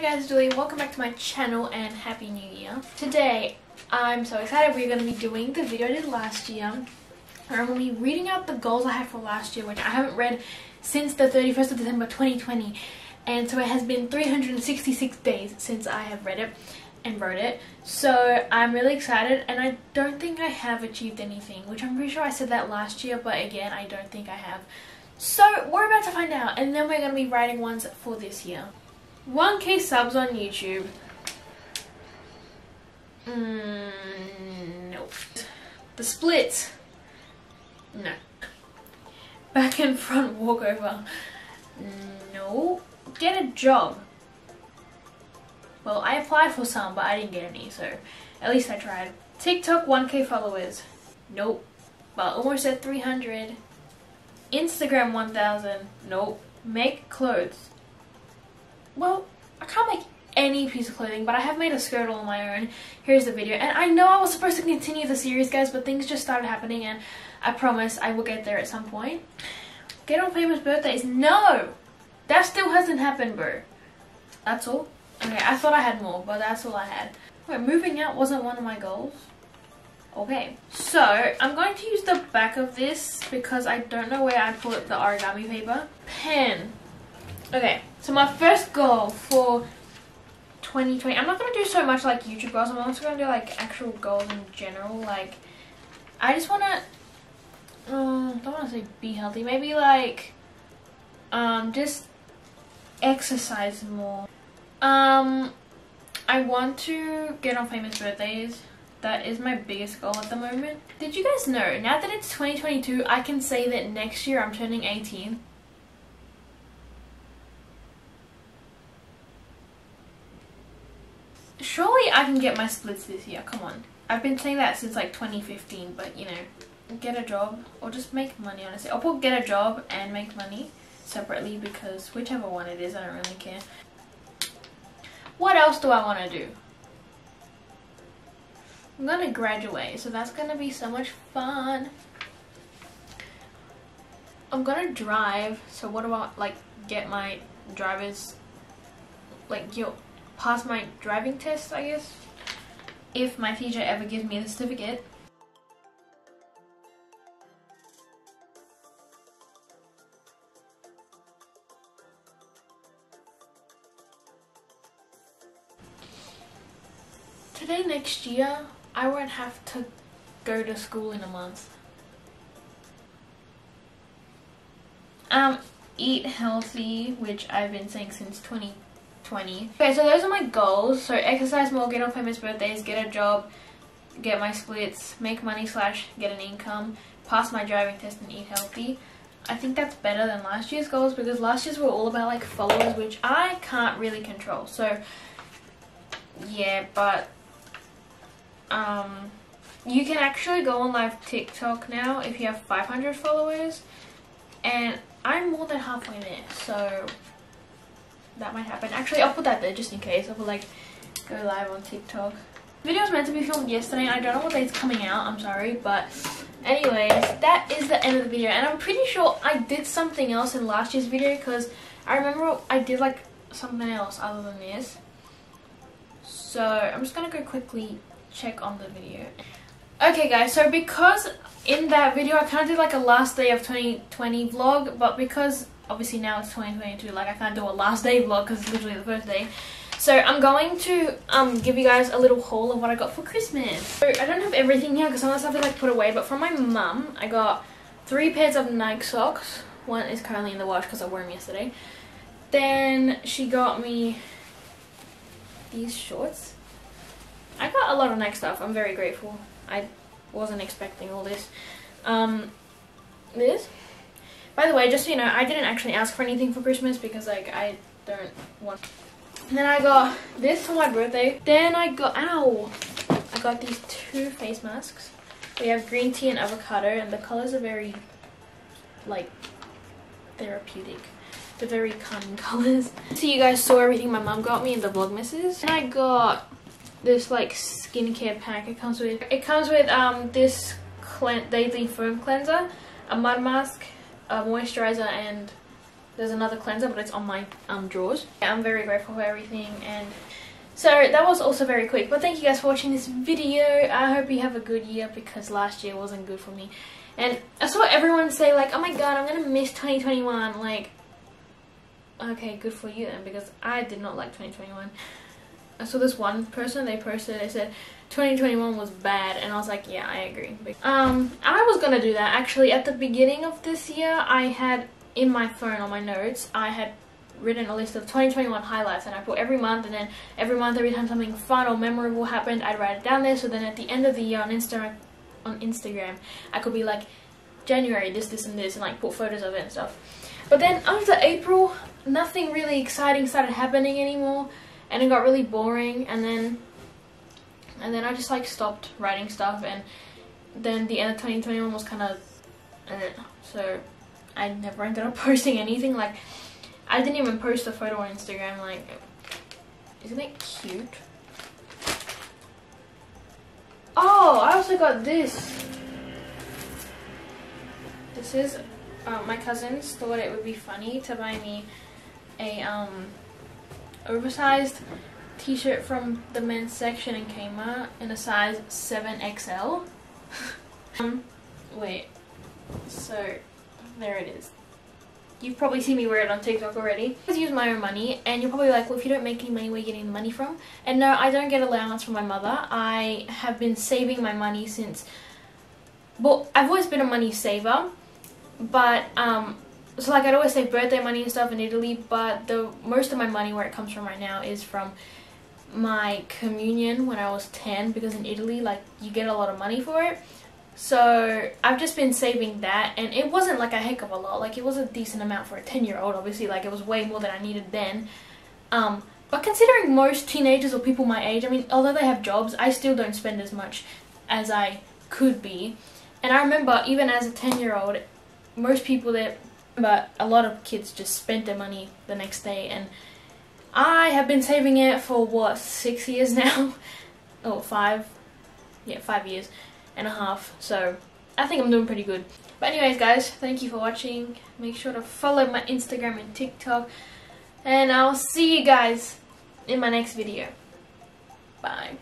Hi guys, Julie. Welcome back to my channel and Happy New Year. Today, I'm so excited we're going to be doing the video I did last year. I'm going to be reading out the goals I had for last year, which I haven't read since the 31st of December 2020. And so it has been 366 days since I have read it and wrote it. So I'm really excited and I don't think I have achieved anything, which I'm pretty sure I said that last year, but again, I don't think I have. So we're about to find out and then we're going to be writing ones for this year. 1k subs on YouTube. Mm, nope. The split. No. Back and front walkover. No. Get a job. Well, I applied for some, but I didn't get any, so at least I tried. TikTok 1k followers. Nope. But almost at 300. Instagram 1000. Nope. Make clothes. Well, I can't make any piece of clothing, but I have made a skirt all on my own. Here's the video. And I know I was supposed to continue the series, guys, but things just started happening, and I promise I will get there at some point. Get on famous birthdays. No! That still hasn't happened, bro. That's all. Okay, I thought I had more, but that's all I had. Wait, moving out wasn't one of my goals? Okay, so I'm going to use the back of this because I don't know where I put the origami paper. Pen. Okay, so my first goal for 2020, I'm not going to do so much like YouTube goals, I'm also going to do like actual goals in general. Like, I just want to, um, don't want to say be healthy, maybe like, um, just exercise more. Um, I want to get on famous birthdays. That is my biggest goal at the moment. Did you guys know, now that it's 2022, I can say that next year I'm turning 18. Surely I can get my splits this year, come on. I've been saying that since like 2015, but you know, get a job or just make money honestly. I'll put get a job and make money separately because whichever one it is, I don't really care. What else do I want to do? I'm gonna graduate, so that's gonna be so much fun. I'm gonna drive, so what I, like, get my driver's, like, you pass my driving test, I guess? If my teacher ever gives me the certificate. Today next year, I won't have to go to school in a month. Um, eat healthy, which I've been saying since 2020. Okay, so those are my goals. So exercise more, get on famous birthdays, get a job, get my splits, make money slash get an income, pass my driving test and eat healthy. I think that's better than last year's goals because last year's were all about like followers, which I can't really control. So yeah, but um, you can actually go on live TikTok now if you have 500 followers and I'm more than halfway there so that might happen. Actually I'll put that there just in case. I'll put like go live on TikTok. The video was meant to be filmed yesterday I don't know what day it's coming out, I'm sorry, but anyways, that is the end of the video and I'm pretty sure I did something else in last year's video because I remember I did like something else other than this. So I'm just gonna go quickly check on the video. Okay guys, so because in that video I kind of did like a last day of 2020 vlog, but because obviously now it's 2022, like I can't do a last day vlog because it's literally the first day. So I'm going to um, give you guys a little haul of what I got for Christmas. So I don't have everything here because some of the stuff is like put away, but from my mum I got three pairs of Nike socks. One is currently in the wash because I wore them yesterday. Then she got me these shorts I got a lot of Nike stuff. I'm very grateful. I wasn't expecting all this. Um, this. By the way, just so you know, I didn't actually ask for anything for Christmas because like I don't want. And then I got this for my birthday. Then I got ow. I got these two face masks. We have green tea and avocado, and the colors are very like therapeutic. They're very calming colors. So you guys saw everything my mom got me in the vlogmases. And I got this like skincare pack it comes with. It comes with um this daily foam cleanser, a mud mask, a moisturizer and there's another cleanser but it's on my um, drawers. I'm very grateful for everything and so that was also very quick but thank you guys for watching this video. I hope you have a good year because last year wasn't good for me. And I saw everyone say like oh my god I'm gonna miss 2021 like okay good for you then because I did not like 2021. I saw this one person they posted they said 2021 was bad and I was like yeah I agree. Um I was gonna do that. Actually at the beginning of this year I had in my phone on my notes I had written a list of 2021 highlights and I put every month and then every month every time something fun or memorable happened I'd write it down there. So then at the end of the year on Instagram on Instagram I could be like January this this and this and like put photos of it and stuff. But then after April nothing really exciting started happening anymore and it got really boring and then and then I just like stopped writing stuff and then the end of 2021 was kind of so I never ended up posting anything like I didn't even post a photo on Instagram like isn't it cute? Oh I also got this. This is uh, my cousins thought it would be funny to buy me a um oversized t-shirt from the men's section in Kmart in a size 7XL. um, wait, so there it is. You've probably seen me wear it on TikTok already. I use my own money and you're probably like, well if you don't make any money, where are you getting the money from? And no, I don't get allowance from my mother. I have been saving my money since, well, I've always been a money saver, but um, so like I'd always save birthday money and stuff in Italy, but the most of my money where it comes from right now is from my communion when I was 10 because in Italy like you get a lot of money for it. So I've just been saving that and it wasn't like a heck of a lot. Like it was a decent amount for a 10 year old obviously like it was way more than I needed then. Um, but considering most teenagers or people my age, I mean although they have jobs, I still don't spend as much as I could be. And I remember even as a 10 year old, most people that but a lot of kids just spent their money the next day and I have been saving it for what six years now? Or oh five. Yeah five years and a half. So I think I'm doing pretty good. But anyways guys thank you for watching. Make sure to follow my Instagram and TikTok. And I'll see you guys in my next video. Bye